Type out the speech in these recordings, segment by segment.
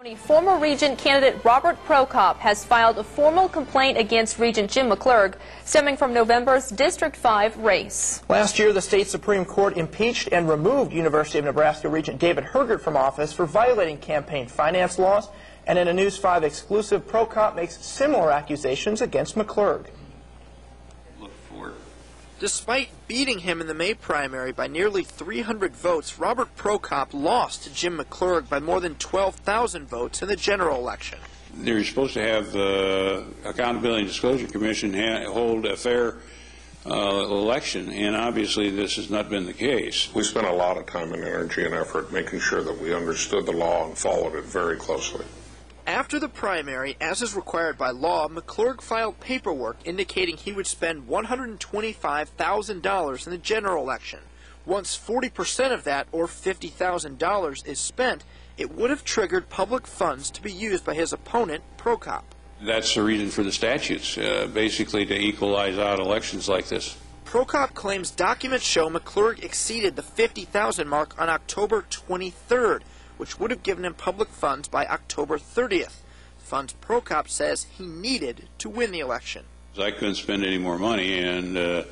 Former Regent candidate Robert Prokop has filed a formal complaint against Regent Jim McClurg stemming from November's District 5 race. Last year, the state Supreme Court impeached and removed University of Nebraska Regent David Hergert from office for violating campaign finance laws. And in a News 5 exclusive, Prokop makes similar accusations against McClurg. Despite beating him in the May primary by nearly 300 votes, Robert Prokop lost to Jim McClurg by more than 12,000 votes in the general election. They're supposed to have the Accountability and Disclosure Commission hold a fair uh, election, and obviously this has not been the case. We spent a lot of time and energy and effort making sure that we understood the law and followed it very closely. After the primary, as is required by law, McClurg filed paperwork indicating he would spend $125,000 in the general election. Once 40% of that, or $50,000, is spent, it would have triggered public funds to be used by his opponent, Prokop. That's the reason for the statutes, uh, basically to equalize out elections like this. Prokop claims documents show McClurg exceeded the 50,000 mark on October 23rd which would have given him public funds by October 30th. Funds Prokop says he needed to win the election. I couldn't spend any more money, and uh,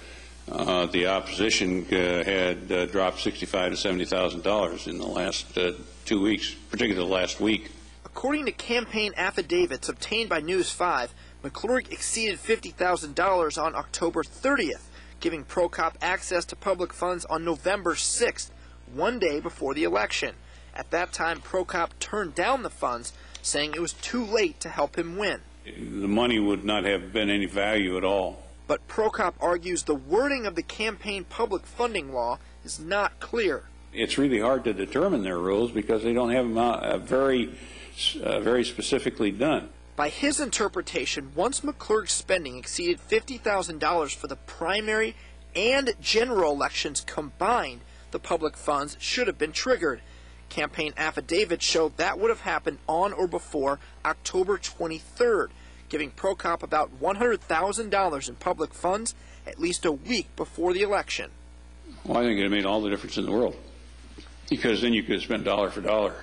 uh, the opposition uh, had uh, dropped sixty-five to seventy thousand dollars in the last uh, two weeks, particularly the last week. According to campaign affidavits obtained by News 5, McClurg exceeded $50,000 on October 30th, giving Prokop access to public funds on November 6th, one day before the election. At that time, Prokop turned down the funds, saying it was too late to help him win. The money would not have been any value at all. But Prokop argues the wording of the campaign public funding law is not clear. It's really hard to determine their rules because they don't have them uh, very, uh, very specifically done. By his interpretation, once McClurg's spending exceeded $50,000 for the primary and general elections combined, the public funds should have been triggered. Campaign affidavits showed that would have happened on or before October 23rd, giving Prokop about $100,000 in public funds at least a week before the election. Well, I think it made all the difference in the world because then you could spend dollar for dollar.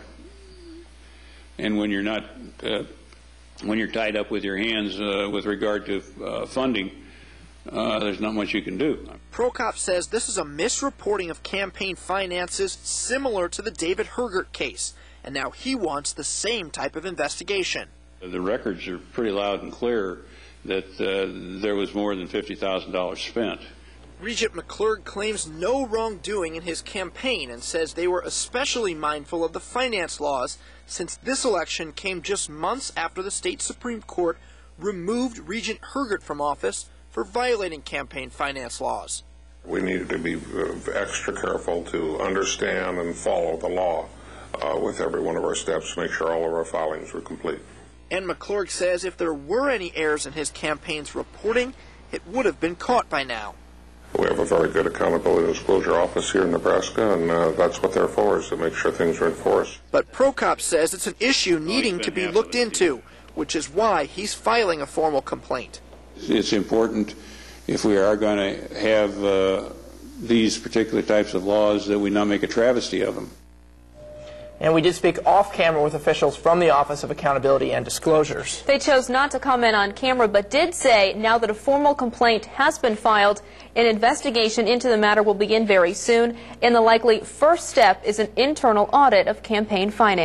And when you're not, uh, when you're tied up with your hands uh, with regard to uh, funding, uh, there's not much you can do. Prokop says this is a misreporting of campaign finances similar to the David Hergert case, and now he wants the same type of investigation. The records are pretty loud and clear that uh, there was more than $50,000 spent. Regent McClurg claims no wrongdoing in his campaign and says they were especially mindful of the finance laws since this election came just months after the state Supreme Court removed Regent Hergert from office for violating campaign finance laws. We needed to be uh, extra careful to understand and follow the law uh, with every one of our steps to make sure all of our filings were complete. And McClurg says if there were any errors in his campaign's reporting, it would have been caught by now. We have a very good accountability disclosure office here in Nebraska, and uh, that's what they're for, is to make sure things are enforced. But Prokop says it's an issue needing to be looked into, which is why he's filing a formal complaint. It's important if we are going to have uh, these particular types of laws that we not make a travesty of them. And we did speak off camera with officials from the Office of Accountability and Disclosures. They chose not to comment on camera, but did say now that a formal complaint has been filed, an investigation into the matter will begin very soon, and the likely first step is an internal audit of campaign finance.